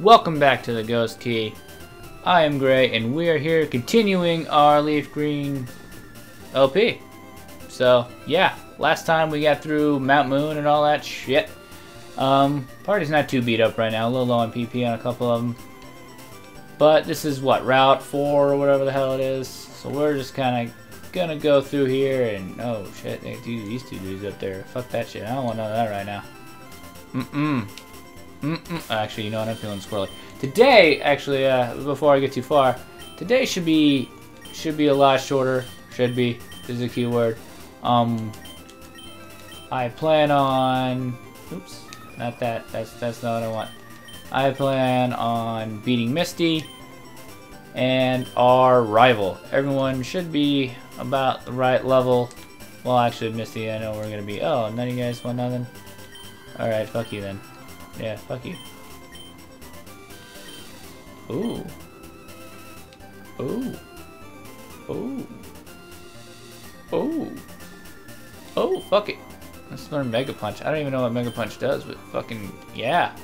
Welcome back to the Ghost Key. I am Gray, and we are here continuing our Leaf Green LP. So, yeah, last time we got through Mount Moon and all that shit. Um, party's not too beat up right now, a little low on PP on a couple of them. But this is what, Route 4 or whatever the hell it is. So we're just kind of gonna go through here and, oh shit, they do these two dudes up there. Fuck that shit, I don't want none of that right now. Mm-mm. Mm-mm. Actually, you know what? I'm feeling squirrely. Today, actually, uh, before I get too far, today should be should be a lot shorter. Should be is a keyword. Um, I plan on. Oops, not that. That's that's not what I want. I plan on beating Misty and our rival. Everyone should be about the right level. Well, actually, Misty, I know we're gonna be. Oh, none of you guys want nothing. All right, fuck you then. Yeah, fuck you. Ooh. Ooh. Ooh. Ooh. Oh, fuck it. Let's learn Mega Punch. I don't even know what Mega Punch does, but fucking, yeah.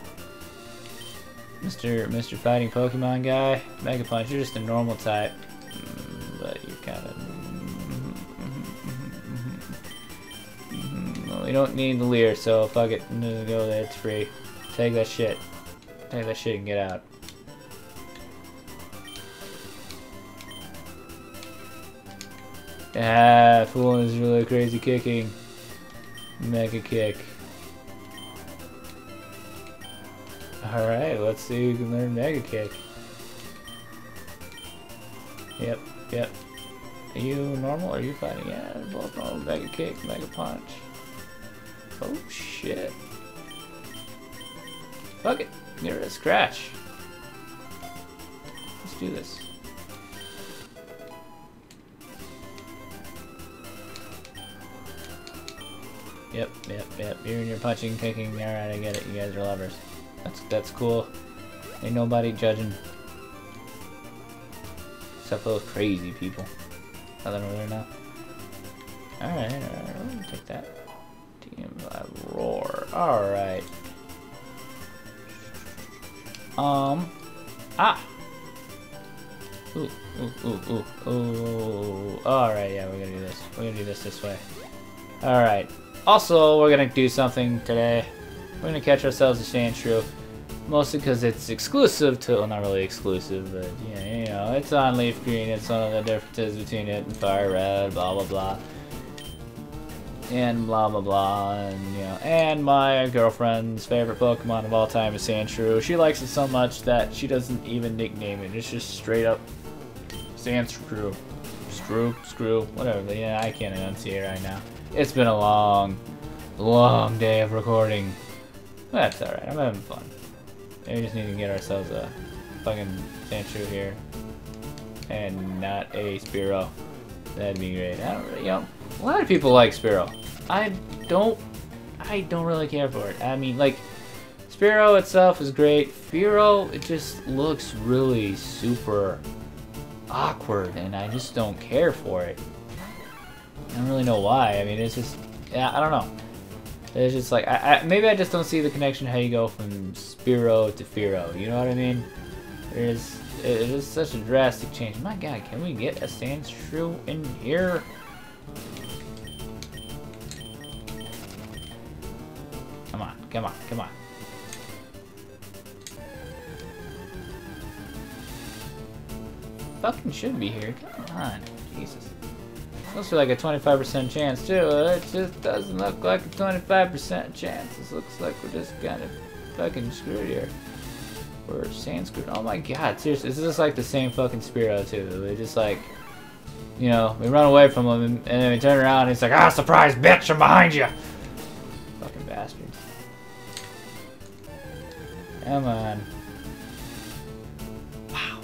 Mr. Mr. Fighting Pokemon guy, Mega Punch, you're just a normal type. Mm, but you're kind of... Mm, mm, mm, well, you don't need the Leer, so fuck it. Go there, it's free. Take that shit. Take that shit and get out. Ah, Fool is really crazy kicking. Mega kick. Alright, let's see who can learn Mega Kick. Yep, yep. Are you normal are you fighting? Yeah, both normal. Mega Kick, Mega Punch. Oh shit. Fuck it. Get rid of Scratch. Let's do this. Yep, yep, yep. You're in your punching, kicking. Alright, I get it. You guys are lovers. That's that's cool. Ain't nobody judging. Except those crazy people. Nothing over there now. Alright, alright. Me take that. Team Roar. Alright. Um. Ah! Ooh, ooh, ooh, ooh, ooh. Alright, yeah, we're gonna do this. We're gonna do this this way. Alright. Also, we're gonna do something today. We're gonna catch ourselves a Sandshrew. Mostly because it's exclusive to, well not really exclusive, but yeah, you know, it's on Leaf Green, it's one of the differences between it and Fire Red, blah blah blah. And blah blah blah, and you know, and my girlfriend's favorite Pokemon of all time is Sandshrew. She likes it so much that she doesn't even nickname it, it's just straight up Sandshrew. Screw, screw, whatever, yeah, I can't enunciate right now. It's been a long, long day of recording. That's alright, I'm having fun. We just need to get ourselves a fucking Sandshrew here. And not a Spearow. That'd be great. I don't really, you know, a lot of people like Spearow. I don't, I don't really care for it. I mean, like, Spearow itself is great. Fearow, it just looks really super awkward, and I just don't care for it. I don't really know why. I mean, it's just, yeah, I don't know. It's just like, I, I, maybe I just don't see the connection how you go from Spearow to Fearow. You know what I mean? It is, it is such a drastic change. My god, can we get a Sandshrew in here? Come on, come on. Fucking should be here. Come on. Jesus. Looks like a 25% chance too. It just doesn't look like a 25% chance. This looks like we're just kind of fucking screwed here. We're sand screwed. Oh my god, seriously, this is just like the same fucking Spearow too. We just like, you know, we run away from him and, and then we turn around and he's like, ah, surprise, bitch, I'm behind you. Fucking bastards. Come on. Wow.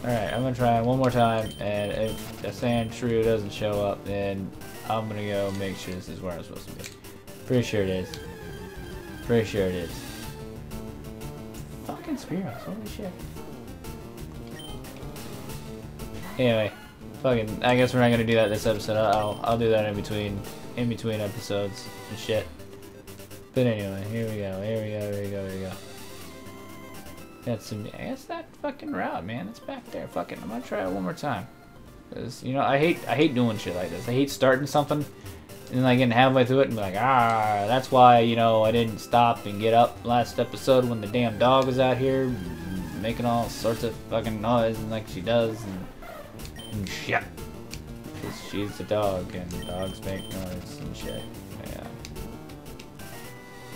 Alright, I'm gonna try one more time, and if a Sandshrew doesn't show up, then I'm gonna go make sure this is where I'm supposed to be. Pretty sure it is. Pretty sure it is. Fucking Spearows, holy shit. Anyway, fucking, I guess we're not gonna do that this episode. I'll, I'll do that in between, in between episodes and shit. But anyway, here we go, here we go, here we go, here we go. Got some, guess that fucking route, man. It's back there. Fucking. I'm gonna try it one more time. Cause, you know, I hate, I hate doing shit like this. I hate starting something and like getting halfway through it and be like, ah, that's why, you know, I didn't stop and get up last episode when the damn dog was out here making all sorts of fucking noise and like she does and, and shit. Cause she's a dog and dogs make noise and shit.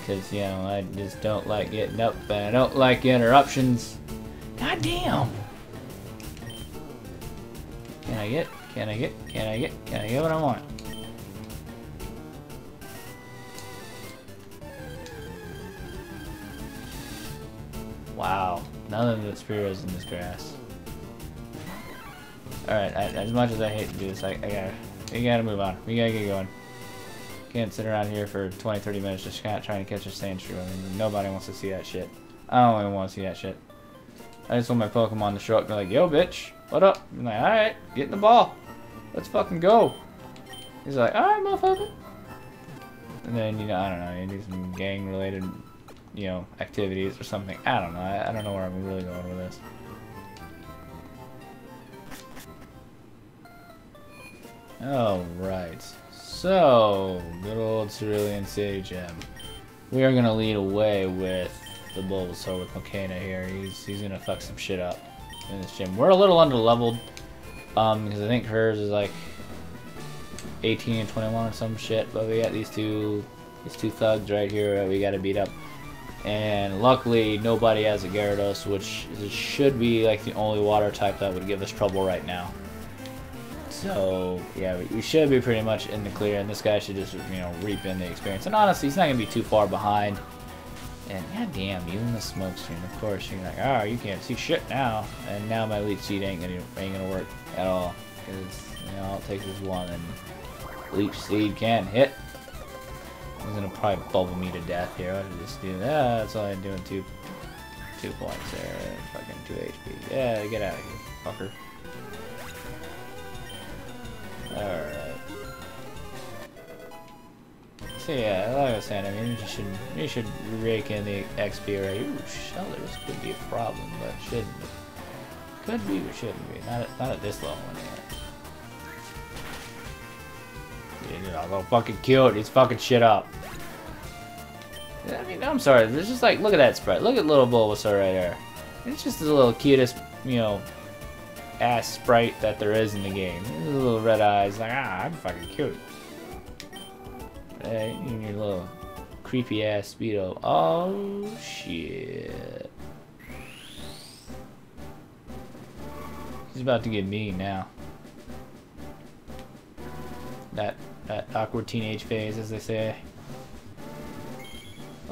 Yeah. Cause, you know, I just don't like getting up and I don't like interruptions. God damn! Can I get, can I get, can I get, can I get what I want? Wow, none of the Spearows in this grass. Alright, as much as I hate to do this, I, I gotta, we gotta move on. We gotta get going. Can't sit around here for 20, 30 minutes just trying to catch a Sandshrew. I mean, nobody wants to see that shit. I don't even want to see that shit. I just want my Pokemon to show up and be like, yo, bitch, what up? I'm like, alright, get in the ball. Let's fucking go. He's like, alright, motherfucker. And then, you know, I don't know, you do some gang-related you know, activities or something. I don't know. I, I don't know where I'm really going with this. Alright. So, good old Cerulean City Gym. We are to lead away with the Bulbasaur with Volcano here. He's, he's to fuck some shit up in this gym. We're a little under leveled. Um, because I think hers is like 18 and 21 or some shit. But we got these two, these two thugs right here that we got to beat up. And luckily, nobody has a Gyarados, which should be like the only water type that would give us trouble right now. So, yeah, we should be pretty much in the clear, and this guy should just, you know, reap in the experience. And honestly, he's not going to be too far behind. And goddamn, even the smoke screen, of course, you're like, oh, you can't see shit now. And now my leech seed ain't gonna ain't gonna work at all. Because, you know, all it takes is one, and leech seed can't hit. He's gonna probably bubble me to death here. I'll just do that. That's all I'm doing. Two, two points there. Fucking two HP. Yeah, get out of here, fucker. Alright. So yeah, like I was saying, I mean, you should you should rake in the XP already. Ooh, Shellders could be a problem, but shouldn't be. Could be, but shouldn't be. Not at, not at this level anyway. You know, go fucking kill it. He's fucking shit up. I mean, I'm sorry. It's just like, look at that sprite. Look at little Bulbasaur right there. It's just the little cutest, you know, ass sprite that there is in the game. Little red eyes, like, ah, I'm fucking cute. Hey, you your little creepy ass speedo. Oh shit. He's about to get mean now. That that awkward teenage phase, as they say.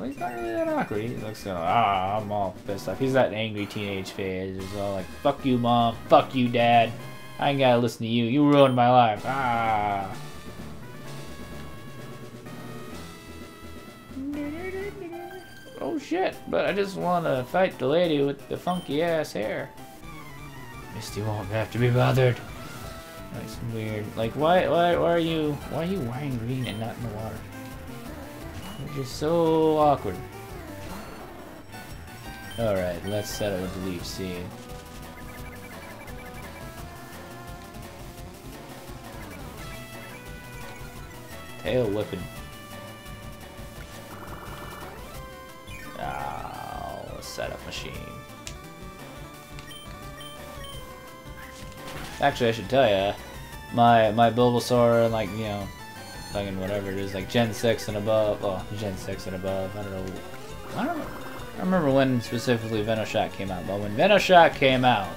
He's not really that awkward. He looks like, ah, I'm all pissed off. He's that angry teenage phase. He's all like, fuck you, mom. Fuck you, dad. I ain't gotta listen to you. You ruined my life. Ah. Oh shit, but I just want to fight the lady with the funky ass hair. Misty won't have to be bothered. That's weird. Like, why, why, why are you, why are you wearing green and not in the water? Just so awkward. Alright, let's settle with the leaf seed. Tail whipping. Ah, oh, setup machine. Actually, I should tell you, my my Bulbasaur and like you know, fucking whatever it is, like Gen six and above. Oh, Gen six and above. I don't know. I don't. I remember when specifically Venoshock came out, but when Venoshock came out,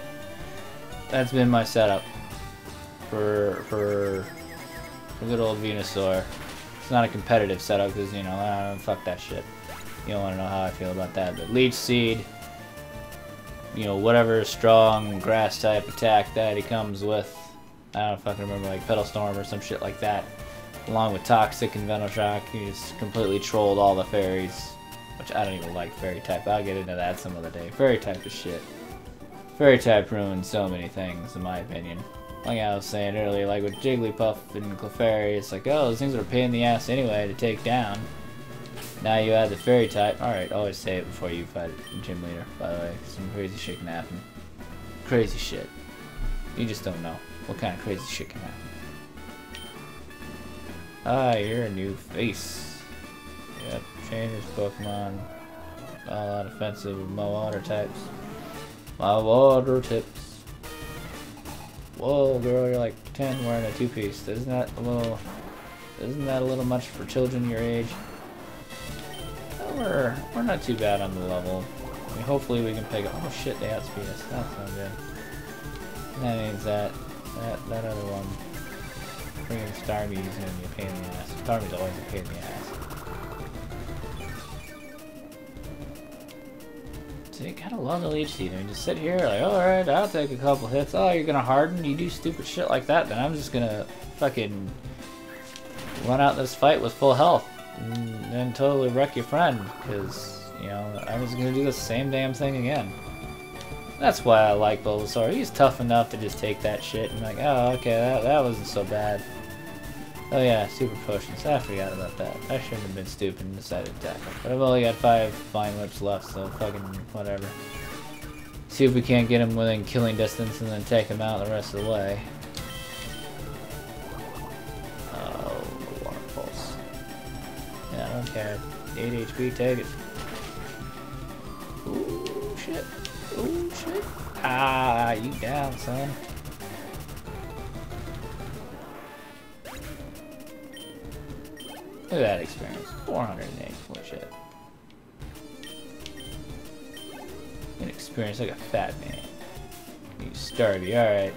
that's been my setup for for for good old Venusaur. It's not a competitive setup because you know, uh, fuck that shit. You don't want to know how I feel about that. But Leech Seed, you know, whatever strong grass type attack that he comes with. I don't fucking remember, like Petal Storm or some shit like that. Along with Toxic and Venoshock, he's completely trolled all the fairies. Which I don't even like fairy type. I'll get into that some other day. Fairy type is shit. Fairy type ruins so many things, in my opinion. Like I was saying earlier, like with Jigglypuff and Clefairy, it's like, oh, those things are a pain in the ass anyway to take down. Now you add the fairy type. Alright, always say it before you fight gym leader, by the way. Some crazy shit can happen. Crazy shit. You just don't know what kind of crazy shit can happen. Ah, you're a new face. Yep, change changes Pokemon. A lot offensive with my water types. My water tips. Whoa, girl, you're like 10 wearing a two-piece. Isn't that a little... Isn't that a little much for children your age? we're, we're not too bad on the level. I mean, hopefully we can pick up... Oh shit, they outspeed us. That's not good. That means that, that, that other one, freaking Starmie is gonna be a pain in the ass. Starmie's always a pain in the ass. So you gotta love the leech seed. I mean, just sit here like, alright, I'll take a couple hits. Oh, you're gonna harden? You do stupid shit like that, then I'm just gonna fucking run out this fight with full health and then totally wreck your friend, because, you know, I was gonna do the same damn thing again. That's why I like Bulbasaur. He's tough enough to just take that shit and like, oh, okay, that, that wasn't so bad. Oh yeah, super potions. I forgot about that. I shouldn't have been stupid and decided to attack him. But I've only got five Vine Whips left, so fucking whatever. See if we can't get him within killing distance and then take him out the rest of the way. Oh, Water Pulse. Yeah, I don't care. 8 HP, take it. Ooh, shit. Oh shit. Ah, you down, son. Look at that experience. 408. Holy shit. An experience like a fat man. You starvey, alright.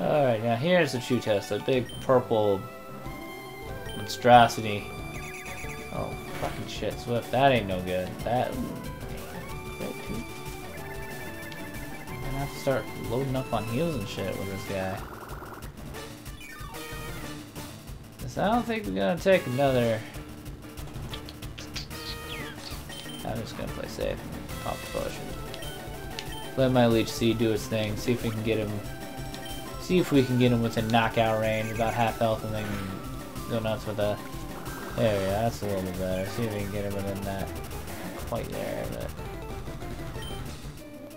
Alright, now here's the true test. A big purple monstrosity. Oh, fucking shit, Swift. That ain't no good. That gonna have to start loading up on heals and shit with this guy. Cause I don't think we're gonna take another... I'm just gonna play safe pop the potion. Let my Leech Seed do its thing, see if we can get him... See if we can get him within knockout range, about half health, and then go nuts with a... There we go, that's a little bit better. See if we can get him within that. Quite there, but...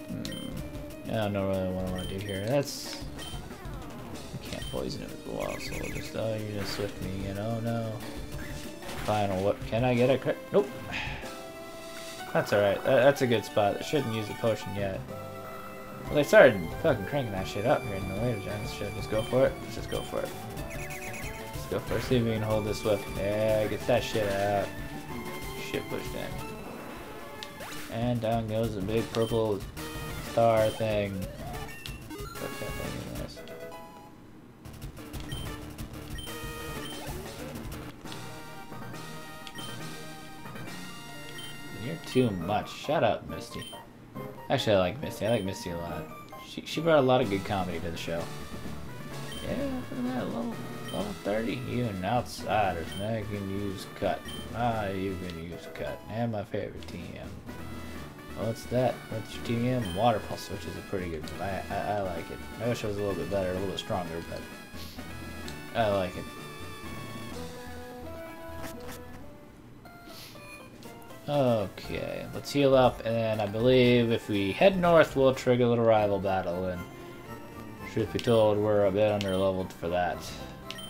Hmm. I don't know really what I want to do here. That's... Poison it with the wall, so we'll just... Oh, you just swift me again. Oh, no. Final what? Can I get a crit? Nope. That's alright. That, that's a good spot. I shouldn't use the potion yet. Well, they started fucking cranking that shit up here in the later gens. Should I just go for it? Let's just go for it. Let's go for it. See if we can hold this swift. Yeah, get that shit out. Shit pushed in. And down goes the big purple star thing. Too much. Shut up, Misty. Actually, I like Misty. I like Misty a lot. She, she brought a lot of good comedy to the show. Yeah, look at that. Level, level 30. Even outsiders, now you can use cut. Ah, you can use cut. And my favorite TM. What's that? What's your TM? Water Pulse, which is a pretty good. I, I, I like it. I wish it was a little bit better, a little bit stronger, but I like it. Okay, let's heal up, and I believe if we head north, we'll trigger the rival battle, and truth be told, we're a bit under leveled for that.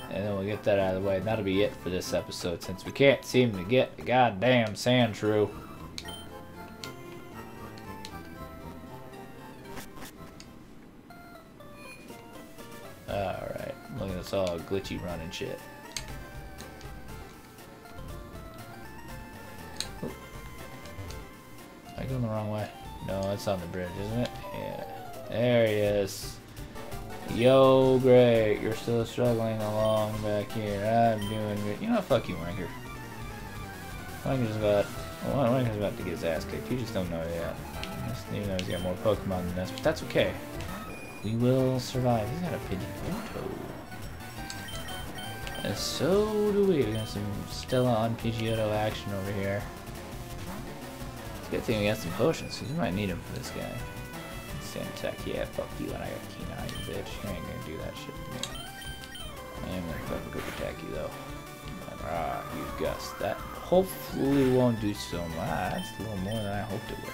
And then we'll get that out of the way, and that'll be it for this episode, since we can't seem to get the goddamn Sandshrew. Alright, look at this all glitchy running shit. Wrong way? No, it's on the bridge, isn't it? Yeah. There he is. Yo, Gray. You're still struggling along back here. I'm doing good. You know, fuck you, Wanker. Wanker's about... Well, Wanker's about to get his ass kicked. You just don't know yet. Even though he's got more Pokemon than us, but that's okay. We will survive. He's got a Pidgeotto. And so do we. We got some Stella on Pidgeotto action over here. Good thing we got some potions, because we might need them for this guy. Sand attack. Yeah, fuck you, and I got Keen you bitch. You ain't gonna do that shit to me. I am gonna fucking quick attack you, though. Ah, you gust. That hopefully won't do so much. A little more than I hoped it would.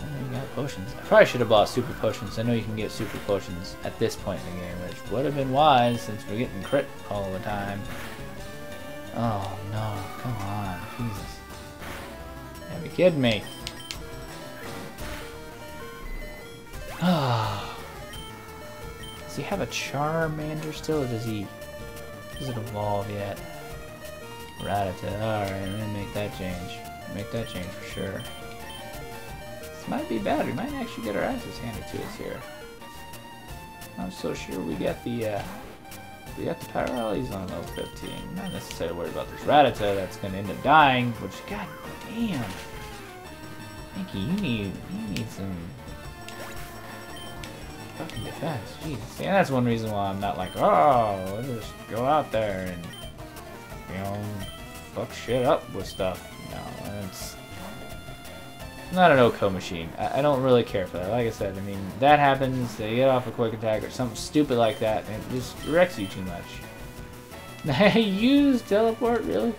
You got potions. I probably should have bought super potions. I know you can get super potions at this point in the game, which would have been wise since we're getting crit all the time. Oh no, come on, Jesus. You kidding me? Ah. does he have a Charmander still, or does he... Does it evolve yet? Rattata. Alright, I'm gonna make that change. Make that change for sure. This might be bad. We might actually get our asses handed to us here. I'm so sure we got the, uh, we got the Pyrales on level 15. Not necessarily worried about this Rattata that's gonna end up dying, which, god damn. Mickey, you need, you need some fucking defense. Jesus. Yeah, that's one reason why I'm not like, oh, let's just go out there and, you know, fuck shit up with stuff. No, it's not an OHKO machine. I, I, don't really care for that. Like I said, I mean, that happens, they get off a quick attack or something stupid like that, and it just wrecks you too much. use teleport, really?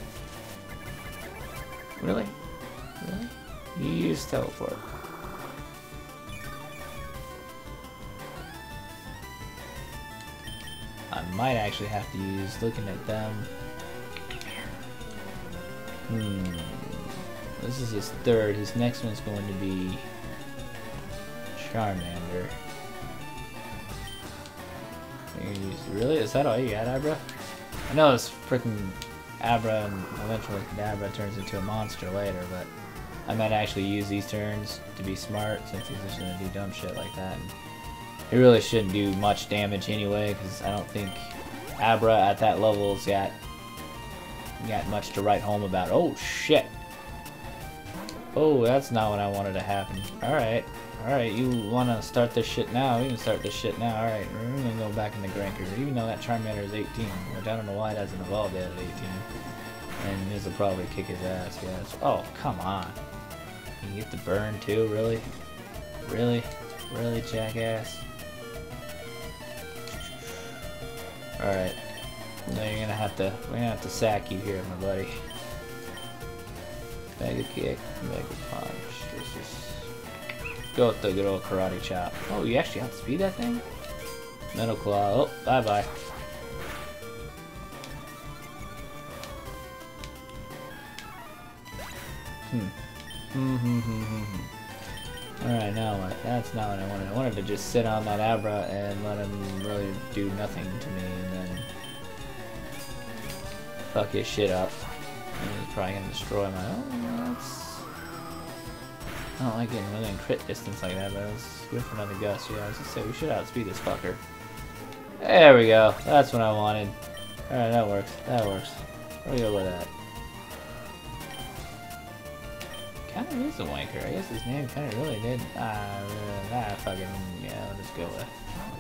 Really? Really? You use teleport. I might actually have to use looking at them. Hmm. This is his third. His next one's going to be Charmander. Really? Is that all you got, Abra? I know it's freaking Abra and eventually Abra turns into a monster later, but I might actually use these turns to be smart since he's just gonna do dumb shit like that. And he really shouldn't do much damage anyway, because I don't think Abra at that level's got got much to write home about. Oh shit! Oh, that's not what I wanted to happen. Alright. Alright, you wanna start this shit now? We can start this shit now. Alright, we're gonna go back into Granker, even though that Charmander is 18, which I don't know why it hasn't evolved yet at 18. And this will probably kick his ass, yes. Oh, come on. You get the burn too, really? Really? Really, jackass? Alright. Now you're gonna have to we're gonna have to sack you here, my buddy. Mega kick, mega punch. Let's just go with the good old karate chop. Oh, you actually have to speed that thing? Metal claw. Oh, bye bye. Hmm. hmm, hmm, hmm Alright, now what? That's not what I wanted. I wanted to just sit on that Abra and let him really do nothing to me and then fuck his shit up. And probably gonna destroy my that's I don't like getting within crit distance like that, but let's go for another gust. Yeah, I was gonna say we should outspeed this fucker. There we go. That's what I wanted. Alright, that works. That works. We'll go with that. kind of is a wanker. I guess his name kind of really did. Ah, uh, ah, fucking, yeah, just go with.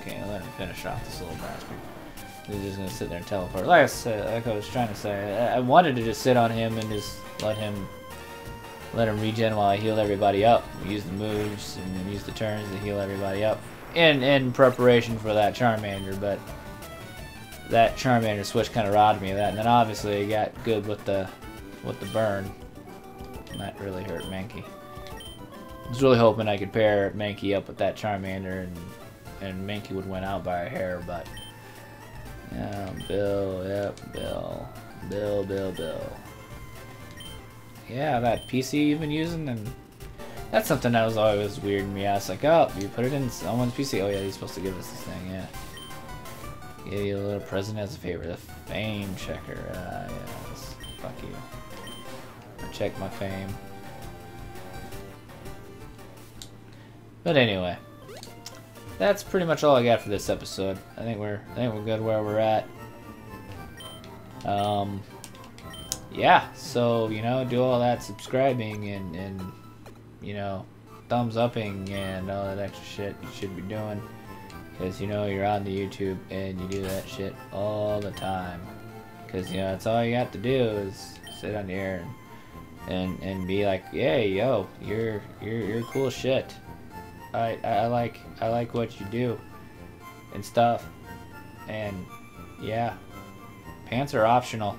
Okay, let him finish off this little bastard. He's just gonna sit there and teleport. Like I said, like I was trying to say, I, I wanted to just sit on him and just let him, let him regen while I healed everybody up. Use the moves and use the turns to heal everybody up. In in preparation for that Charmander, but that Charmander switch kind of robbed me of that. And then obviously it got good with the with the burn. That really hurt Mankey. I was really hoping I could pair Mankey up with that Charmander and and Mankey would win out by a hair, but yeah, Bill, yep, Bill, Bill, Bill, Bill. Yeah, that PC you've been using, and that's something that was always weird to me. I was like, oh, you put it in someone's PC. Oh yeah, he's supposed to give us this thing, yeah. Give you a little present as a favor, the fame checker. Uh, yes, fuck you check my fame. But anyway, that's pretty much all I got for this episode. I think we're I think we're good where we're at. Um, yeah. So you know, do all that subscribing and and you know, thumbs upping and all that extra shit you should be doing. Because you know you're on the YouTube and you do that shit all the time. Because you know that's all you got to do is sit on here and and and be like, yeah, yo, you're you're you're cool shit. I, I like I like what you do and stuff. And yeah, pants are optional.